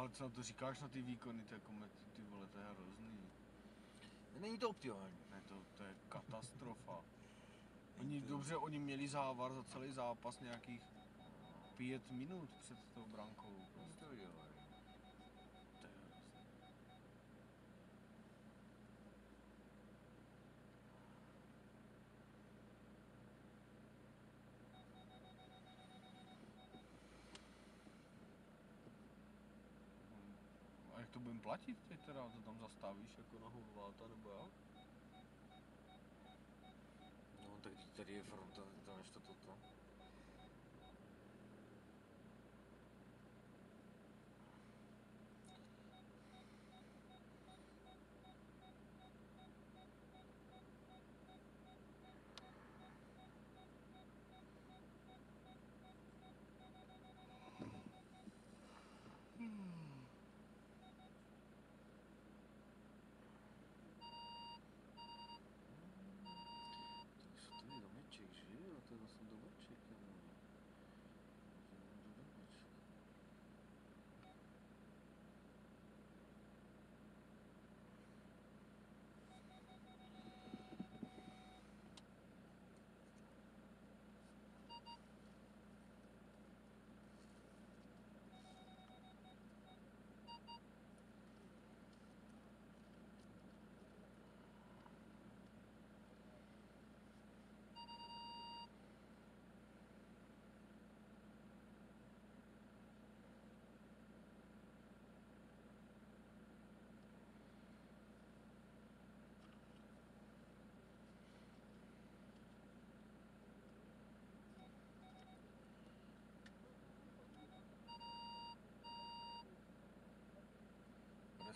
Ale co na to říkáš na ty výkony té komety, ty vole, to je hrozný. Není to optimální. Ne, to, to je katastrofa. Oni, dobře, oni měli závar za celý zápas nějakých pět minut před tou brankou. Prostě. To jo. To je hrozný. A jak to budeme platit teď teda? To tam zastavíš jako na Horváta nebo jak? No, tak tady je fronta, než to toto.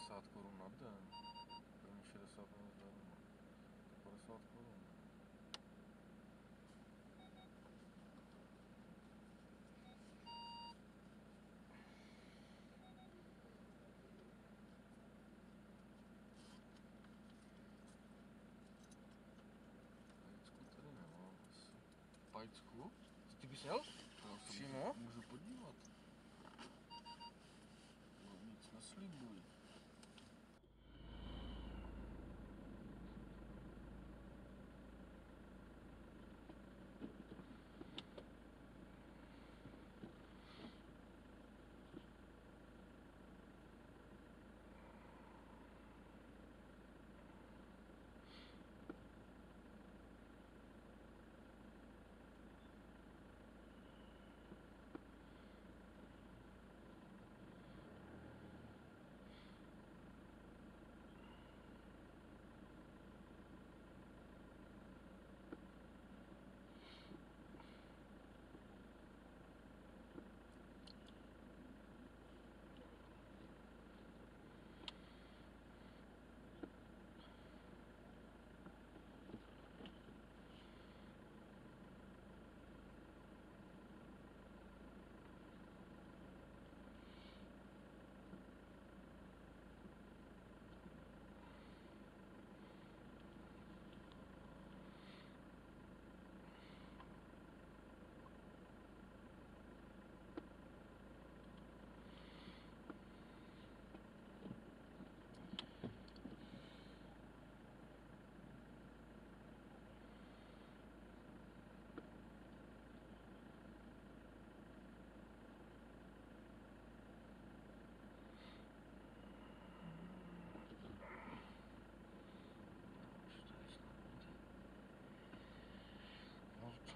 50 korun na den. První 60 bylo zdarma. 50 korun. tady nemám asi. Pajcku? Ty bys měl? Přímo? Můžu podívat. No, nic neslibuji.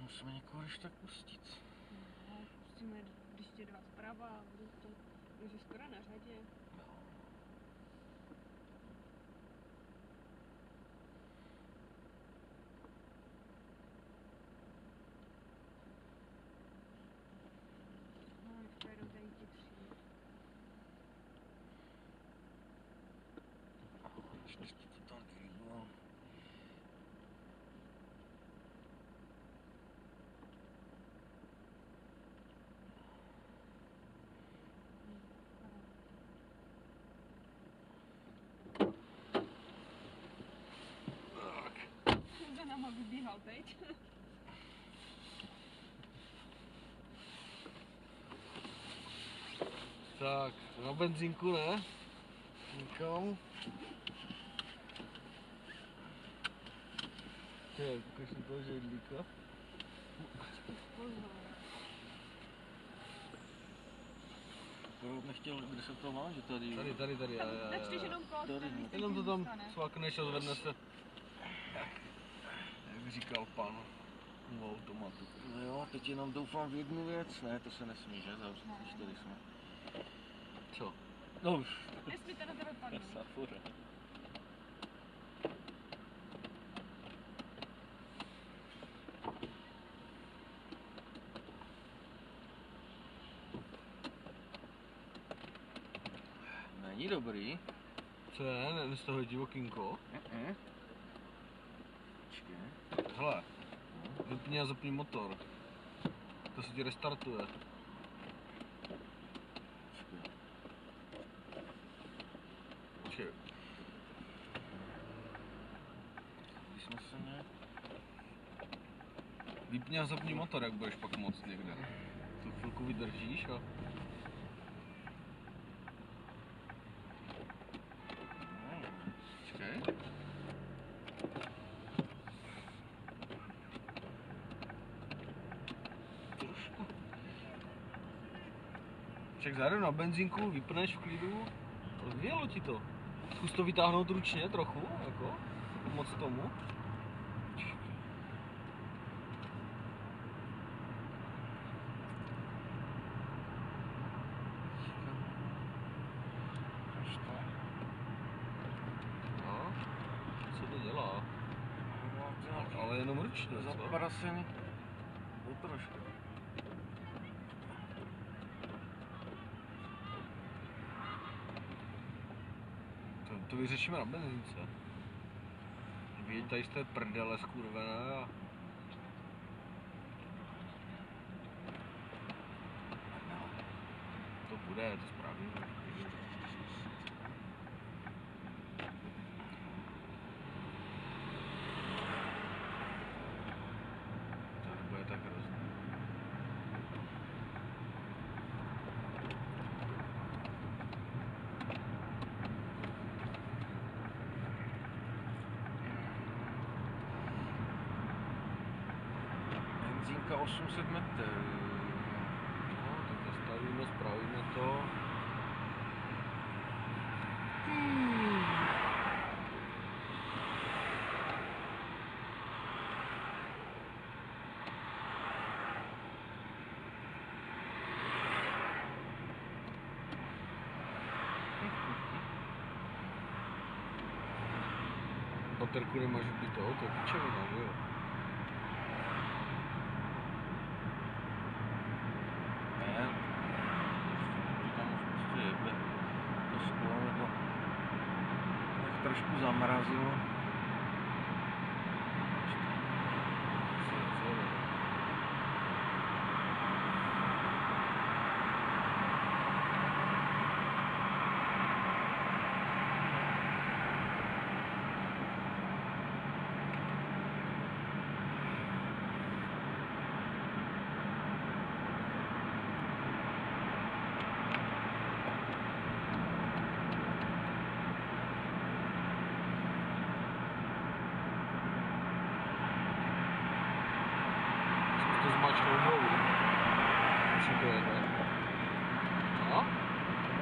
Musíme někoho když tak pustit. No, pustíme, když tě dva zprava, to, už skoro na řadě. No. No, už pojedou tady ti tři. Ještě to to tam vyvíjelo. Za náma vybíhal teď. Tak, Na benzínku ne? Nikam. Ty, ukaž mi toho žedlíka. Pozor. To nechtěl, kde se to má, že tady... Tady, tady, tady. já, já, Načteš já. jenom kód, Tady, ten no. lístek Jenom to ti tam zůstane. svakneš a zvedne se. Jak říkal pan u automatu. No jo, teď jenom doufám v jednu věc. Ne, to se nesmí, že? Zavřít, Ne. když tady jsme. Co? No už. Nesmí to na tebe padnout. Safura. Není dobrý. Co je? Ne, z toho divokýnko? Mhm. Hele, vypni a zapni motor. To se ti restartuje. Vypni a zapni motor, jak budeš pak moc někde. Tu chvilku vydržíš a... Počkej. Trošku. Zároveň na benzínku vypneš v klidu, rozvíjelo ti to. Zkus to vytáhnout ručně trochu, jako, moc tomu. No, co to dělá? Ale jenom ručně, co? Zapadá se mi... O trošku. To, to Víš, tady té prdele skurvené a... To bude, to správně. To nebude tak hrozný. Benzínka 800 metrů. No, tak zastavíme, spravíme to. Baterku nemáš být to, to je pičovina, že jo? Ne, to tam už prostě jebe to sklo, nebo tak trošku zamrazilo. Zkus to zmačknout znovu. Už to jede. A?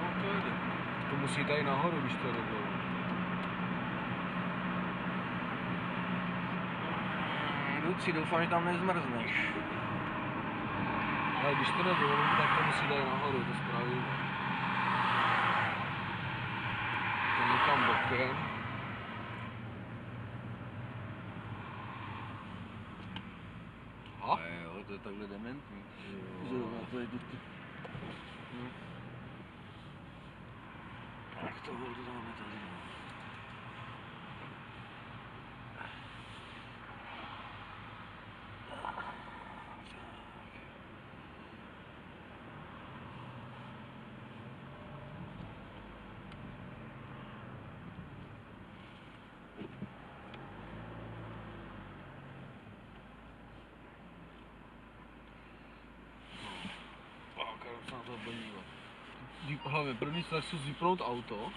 No to jde. To musí tady nahoru, když to jde dolů. Luci, doufám, že tam nezmrzneš. Ale když to jde dolů, tak to musí tady nahoru, to spravíme. To někam bokem. A? A jo, to je takhle dementní. Jo. Zrovna to je ty. Hm. Tak to dáme tady. no. Tak, já se na to podívat. Hlavně první versus vypnout auto.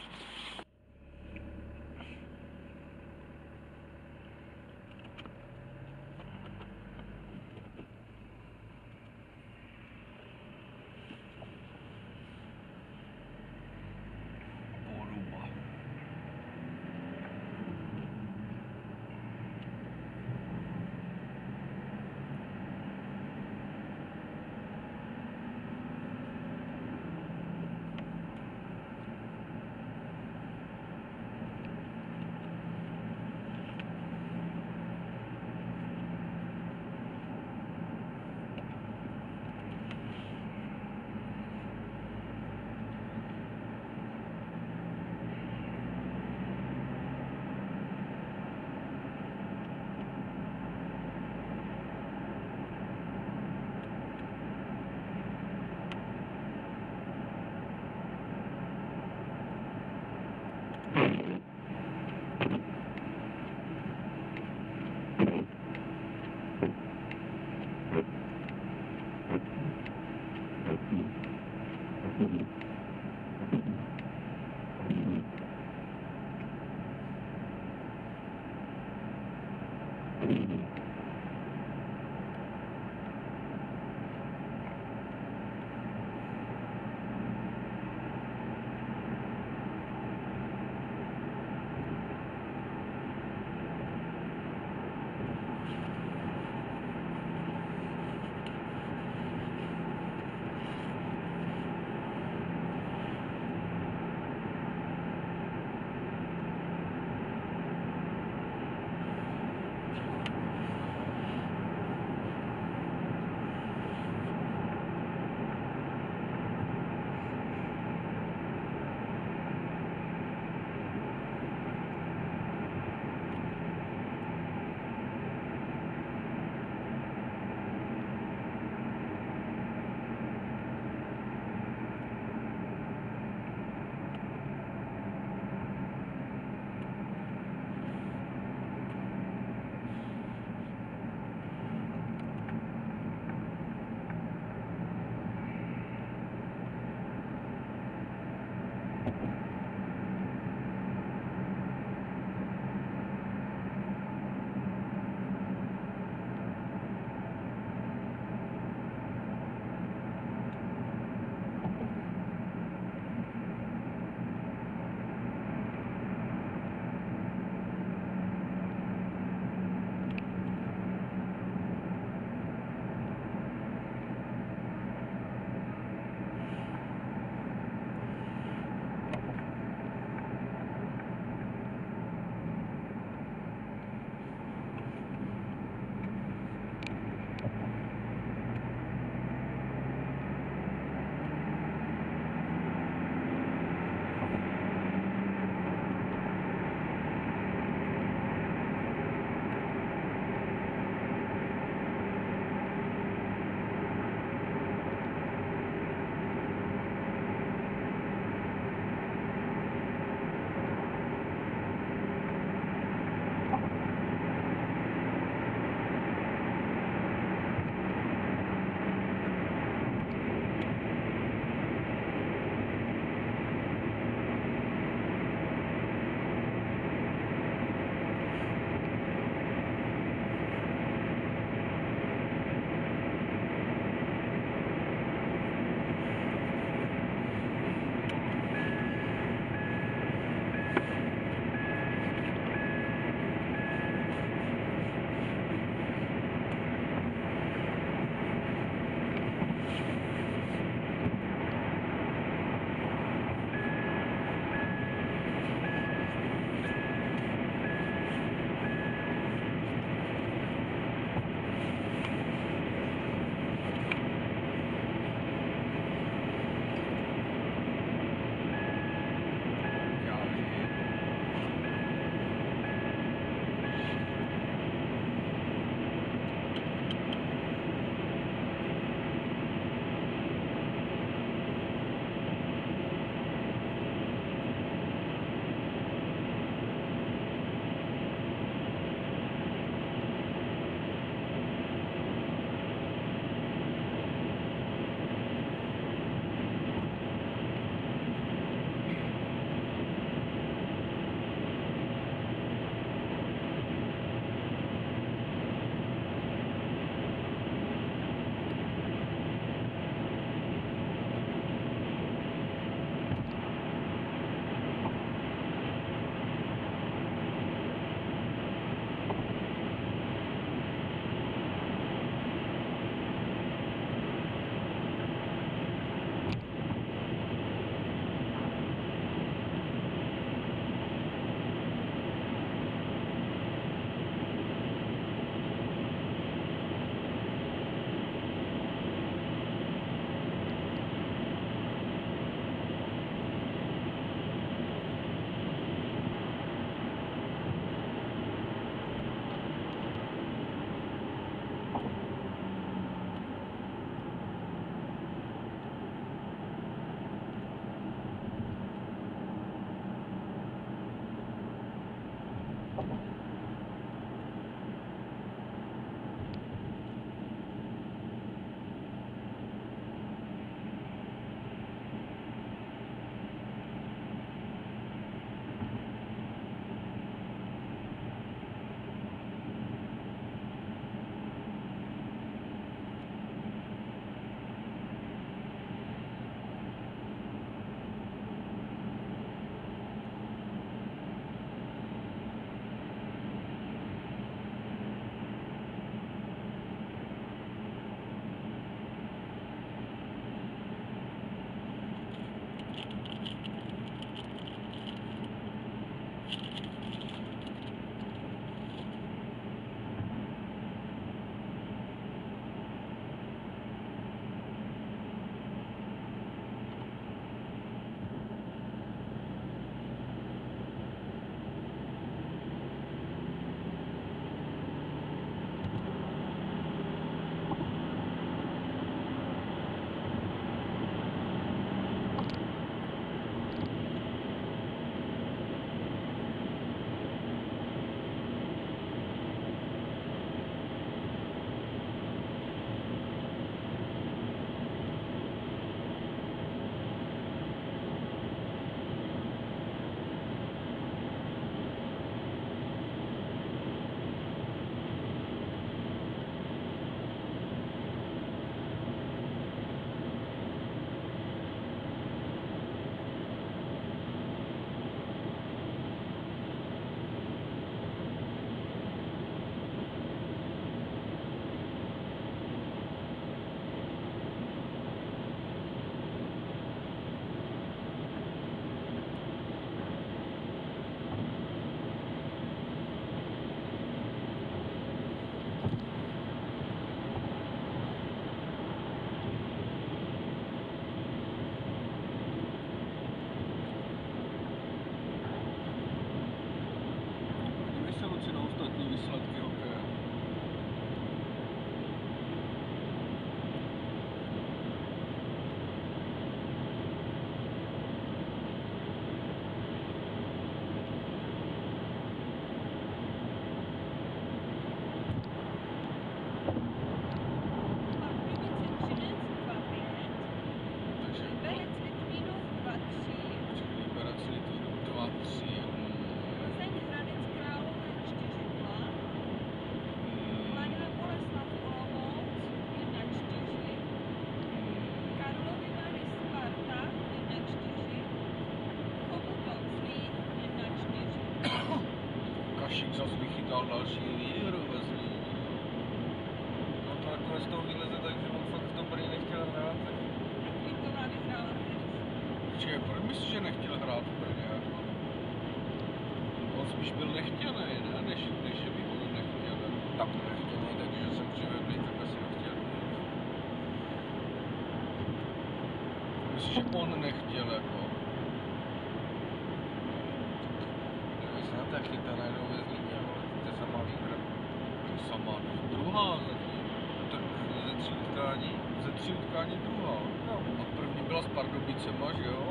Utkání druhá. No, A první byla s Pardubicema, že jo?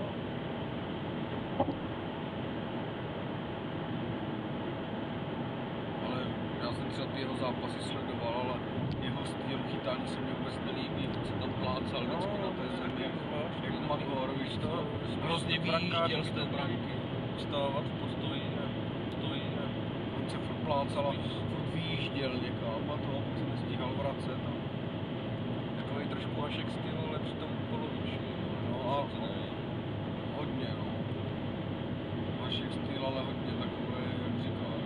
Ale já jsem třeba ty jeho zápasy sledoval, ale jeho styl chytání se mi vůbec nelíbí. On se tam plácal vždycky na té zemi. Jak Magor, víš to? Hrozně vyjížděl z té branky. Vstávat v postoji a stojí a On se furt plácal a furt vyjížděl někam a to, se nestíhal vracet. A... trošku Hašek styl, ale přitom poloviční. No a Co to neví. hodně, no. Vašek styl, ale hodně takové, jak říkáš.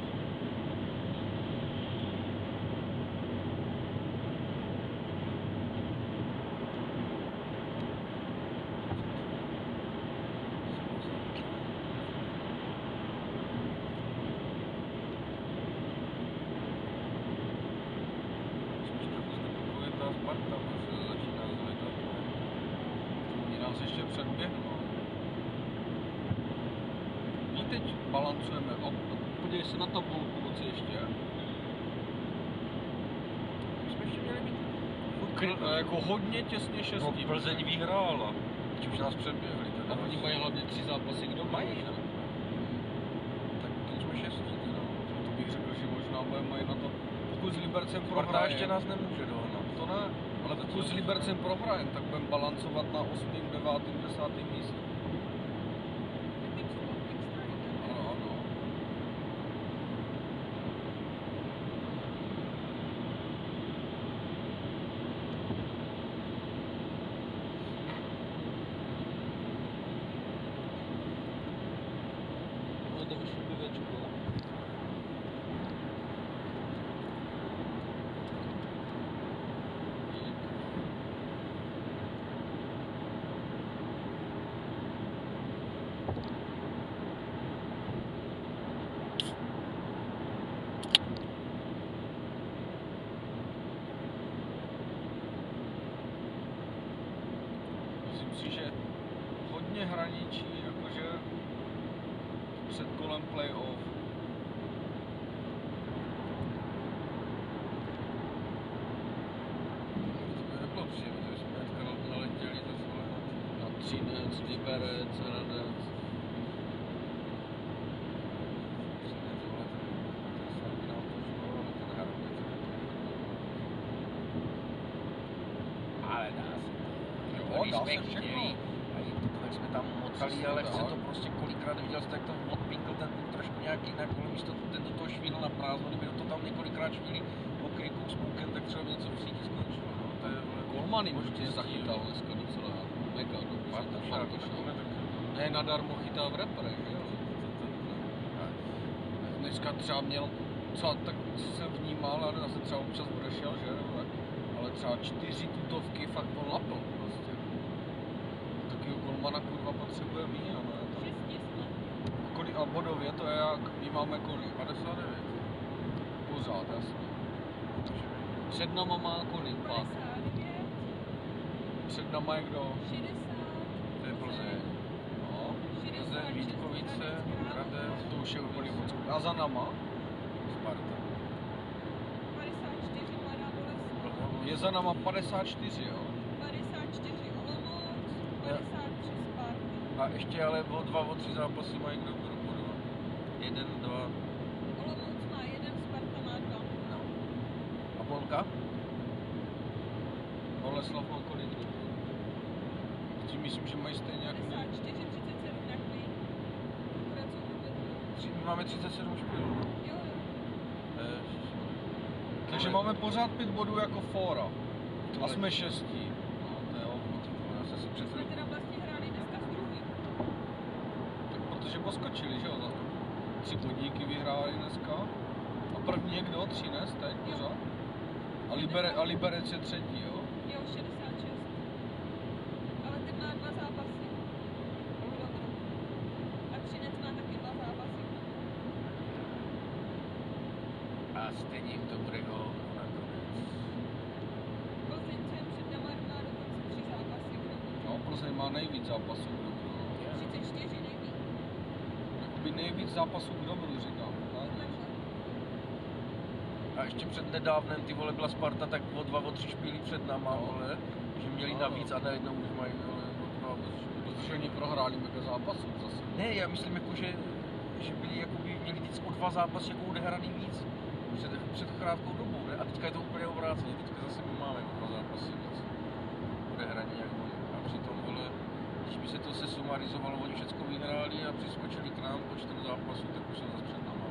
Spíš trochu znepokojuje ta Sparta, ona se začíná zvedat. Oni nás ještě předběhnou. My teď balancujeme. O, podívej se na tabulku moci ještě. My jsme ještě měli být Kr- jako hodně těsně No, šestí. Plzeň vyhrála, ať už nás předběhli. A oni mají hlavně tři zápasy, kdo Mají, mají, no. ne? Tak teď jsme šestí, teda. To by řekl, že možná budeme jít na to, pokud s Libercem Sparta prohrajem, ještě nás nemůže dohnat. to ne, ale pokud s Libercem prohrajem, tak budeme balancovat na 8., 9., 10. místě. Extra, extra. Ano, ano. No to už by věčko. Myslím si, že hodně hraničí, jakože před kolem playoff. To by nebylo příjemné, že jsme dneska naletěli to vole na Na Třinec, Liberec, Hradec. Třinec, vole, ten, ten snad by nám to šlo, ale ten Hradec je to- Ale dá se to. Jo, Jako když dá jsme se všechno. chtěli, a i to, tak jsme tam mocali, Přesně ale chce tak. to prostě kolikrát viděl jste, jak to odpinkl ten tým trošku nějak jinak, ale místo ten do toho švíl na prázdno, kdyby toho tam několikrát švíli hokejkou s pukem, tak třeba něco v síti skončilo. No, to je vole, Golman jim štěstí, určitě zachytal dneska docela mega dobře. Bartoša. takhle, tak Ne, nadarmo chytá v repre, že jo? Dneska třeba měl, třeba tak co jsem vnímal, ale zase třeba občas odešel, že jo? tak- Ale třeba čtyři tutovky fakt on lapl prostě. Takovýho golmana kurva potřebuje mít, a ne? To, kolik, a bodově to je jak, my máme kolik? 59. Pořád, jasně. Před nama má kolik? Pát. 59, Před nama je kdo? 60, To je Plzeň. No, Plzeň, 66, Vítkovice, Hradec, to už je odskok. A za nama? Sparta. 54, Mladá Boleslav, Je za nama 54, jo? 54 Olomouc, 53 Sparta. A ještě ale o dva, o tři zápasy mají kdo kdo. Jeden, dva. Olomouc má jeden, Sparta má dva. No. A Bolka? Boleslav má kolik? Tím myslím, že mají stejně jak my. 54, 37 jak my. My máme 37 špilů. Jo, jo. Takže máme pořád pět bodů jako fora. A jsme šestí. No, to je obvod. Já jsem si před Jsme teda vlastně hráli dneska s druhým. Tak protože poskočili, že jo? Za tři podíky vyhráli dneska. A první je kdo? Třinec teď pořád? A, Libere, a Liberec je třetí, jo? Jo, 66. Ale ten má dva zápasy. Dobro. A Třinec má taky dva zápasy. A stejně jim to bude gol nakonec. Plzeň, co je před náma, má dokonce tři zápasy. No, Plzeň má nejvíc zápasů k dobru. no. 34 nejvíc. Jakoby nejvíc zápasů k dobru, říkám. Tak? A ještě před nedávnem ty vole byla Sparta tak o dva, o tři špíly před náma, No. vole. Že měli No. navíc a najednou už mají vole, o dva, o tři špíly. Protože oni prohráli mega zápasů zase. Ne, já myslím jako, že, že byli jakoby, měli víc o dva zápasy jako odehraný víc před, před krátkou dobou, ne? A teďka je to úplně obráceně, teďka zase my máme o dva zápasy víc odehraný jak oni. A přitom, vole, když by se to se sumarizovalo, oni všechno vyhráli a přiskočili k nám počtem zápasů, tak už jsou zase před náma.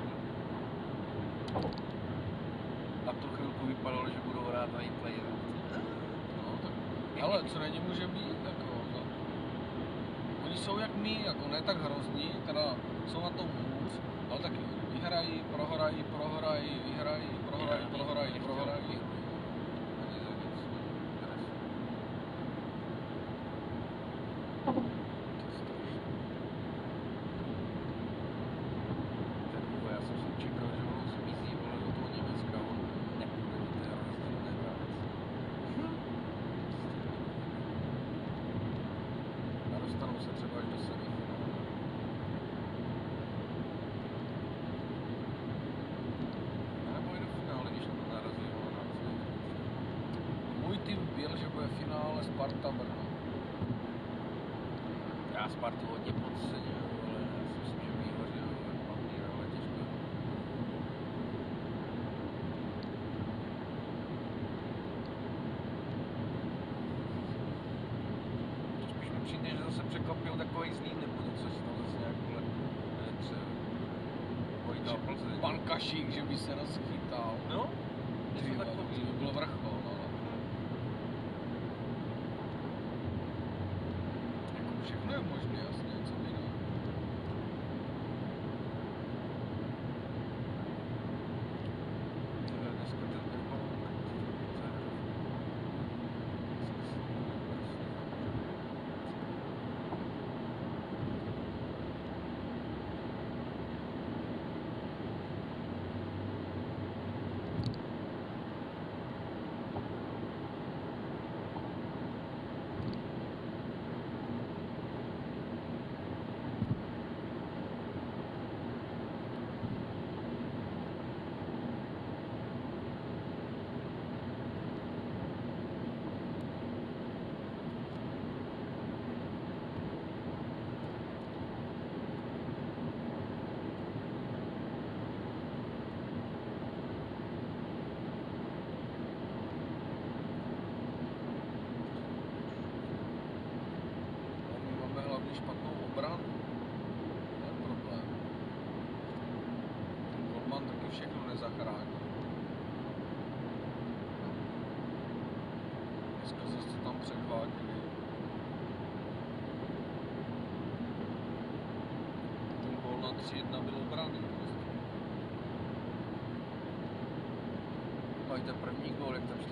A to chvilku vypadalo, že budou hrát na play No, tak, ale co není může být, jako. Oni jsou jak my, jako ne tak hrozní, teda jsou na tom hůř, ale taky vyhrají, prohrají, prohrají, vyhrají, prohrají, prohrají, prohrají. Ani překvapil takový zlý nebo něco, že tam zase nějak vole, eh, pan Kašík, že by se rozkýl. Olacak tabii.